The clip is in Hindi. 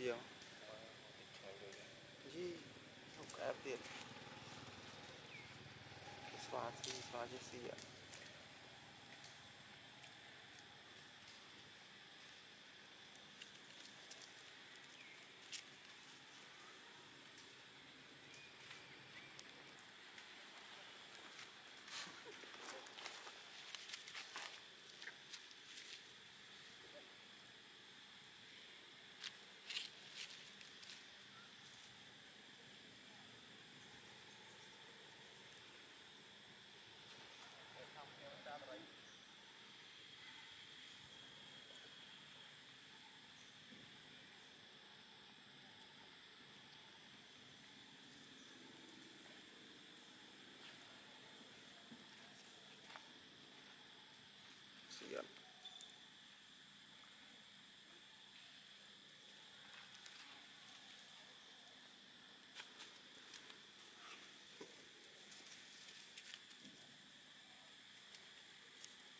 दिया। जी तो कैब दे इस बात से इस वजह